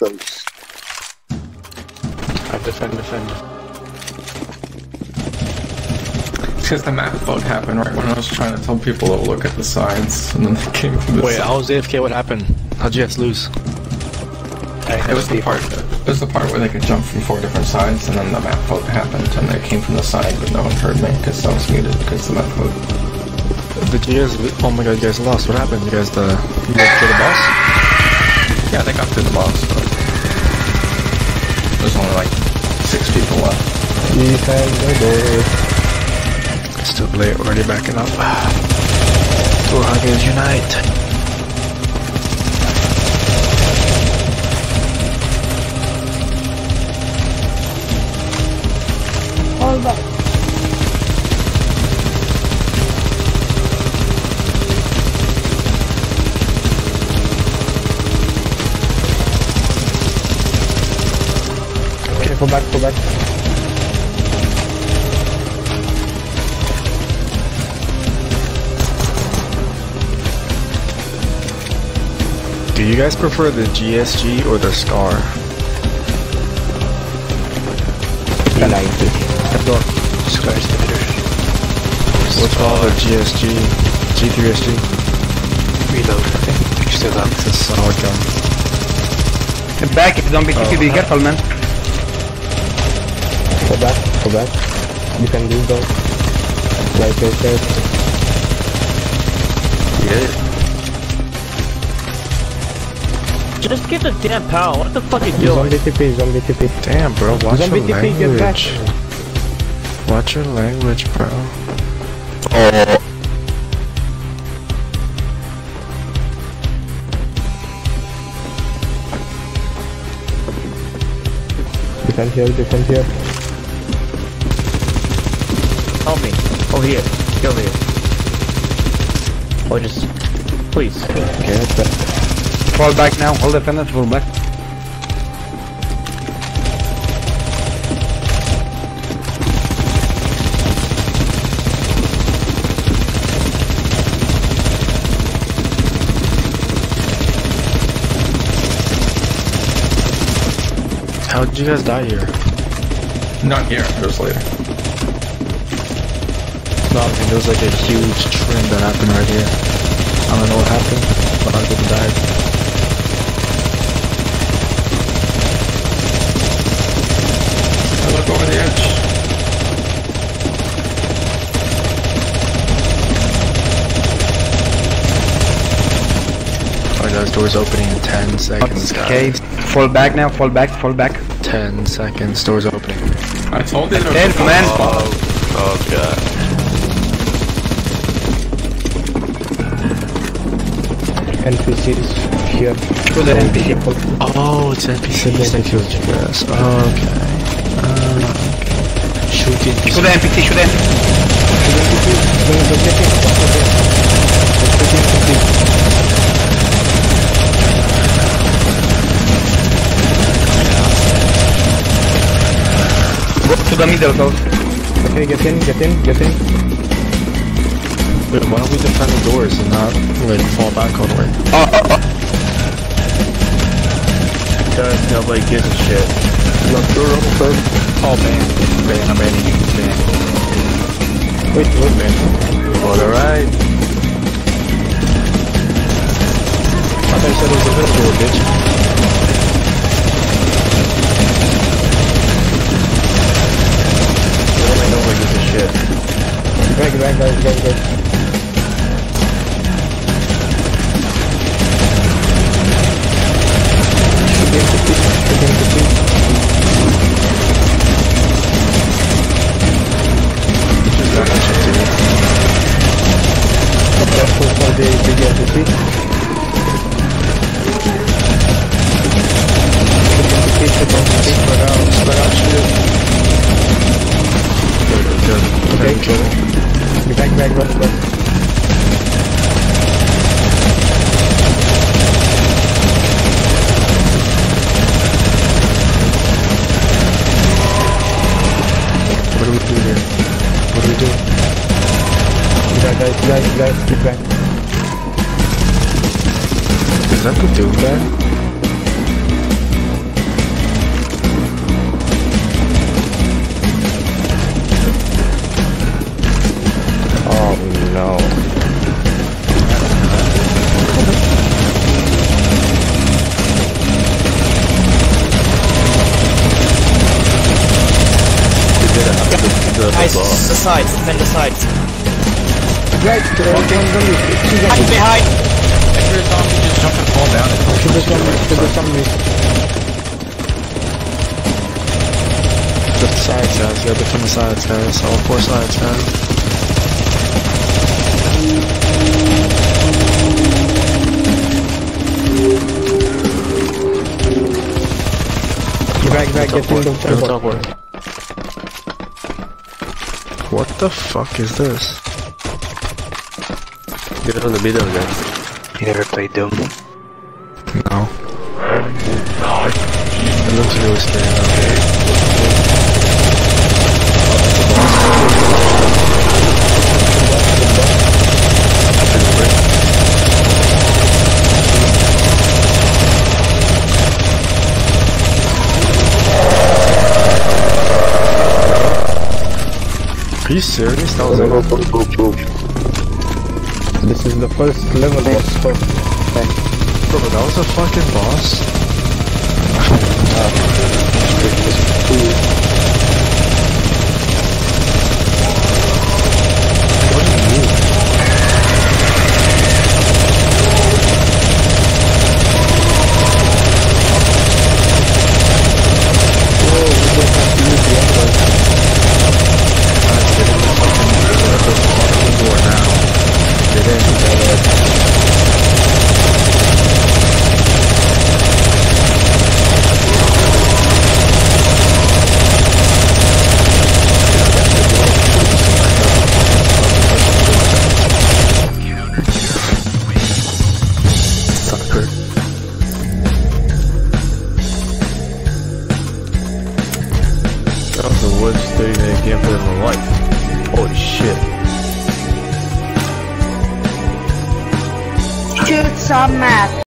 close. I defend, defend. Because the map bug happened right when I was trying to tell people to look at the sides, and then they came from the Wait, side. I was AFK, what happened? How'd you guys lose? It was the part. It was the part where they could jump from four different sides, and then the map bug happened, and they came from the side, but no one heard me because I was muted because the map bug. Did you guys, oh my god, you guys lost. What happened? You guys, the, you guys for the boss? Yeah, they got through the boss, but there's only like six people left. Defend the door. It's too late, already backing up. Door huggers unite. Go back, go back. Do you guys prefer the GSG or the Scar? Scar is better. What's called the GSG? G3SG? Reload. Okay. Still up. It's a solid gun. Back, if zombie TP, be oh. careful, man. Go back, go back. You can do those. Like I said. Just get the damn pal. What the fuck are you doing? Zombie? TP, zombie TP. Damn, bro, watch Zombie your TP, get back. language. Watch your language, bro. Defend here, defend here. Help me. Oh, here. Get over here. Oh, just... Please. Okay, that's that. Fall back now, hold defenders, fall back. How did you guys die here? Not here. It was later. No, I mean, there was like a huge trim that happened right here. I don't know what happened, but a lot of people died. I look over the edge. Alright guys, doors opening in 10 seconds, Okay, fall back now, fall back, fall back. 10 seconds, doors opening. I told you there was Ten, a man. spot. Oh, oh god. NPCs here. To the NPC. Oh, it's NPCs that killed you guys. Okay. Uh, okay. Shoot the NPC. To the NPC, shoot the NPC. Go to the middle, go. Okay, get in, get in, get in. Wait, why don't we defend the doors and not like fall back all the way? Because nobody gives a shit. Lock door open. Oh, man. Man, I'm banning you. Man. Wait, wait, man. Alright. I thought you said it was invisible, bitch. Nobody nobody gives a shit. Back, back, back, back, back. Back. What do we do? Guys, guys, guys, guys, back. Is that the dude there? Guys, the sides, defend the sides. Right. Behind! If zombie, just jump and fall down. Shoot the zombies, shoot the zombies. Just the sides, guys. Yeah, defend the sides, guys. All four sides, guys. Get in the Get on teleport. What the fuck is this? Get it on the middle, guys. You never played Doom. No. It looks really scary. Are you serious? That was it? This is the first level boss. First. Bro, that was a fucking boss? What uh, 30 minute gameplay of my life. Holy shit. Shoot some map.